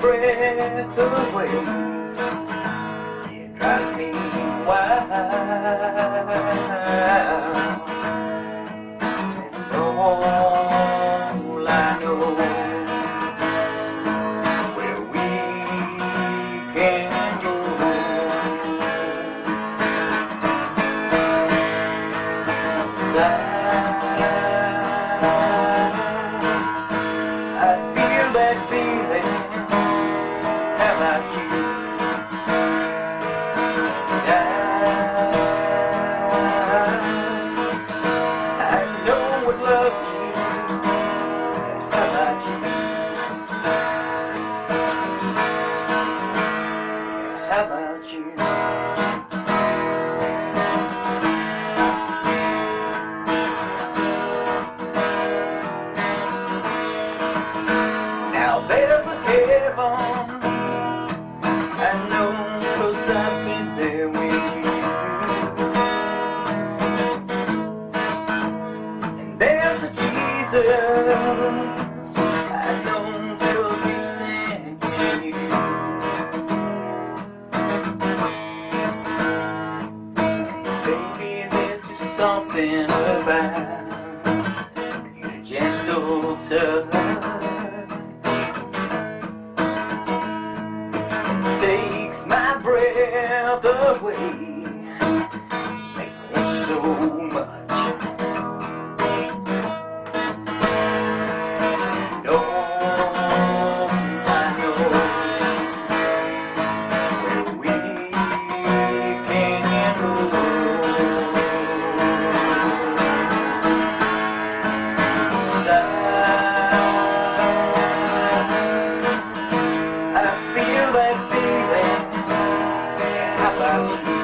breath away. It drives me wild. And all I know where we can go. I I've been there you And there's a Jesus. I know cause Baby there's just something about your gentle touch breath away. How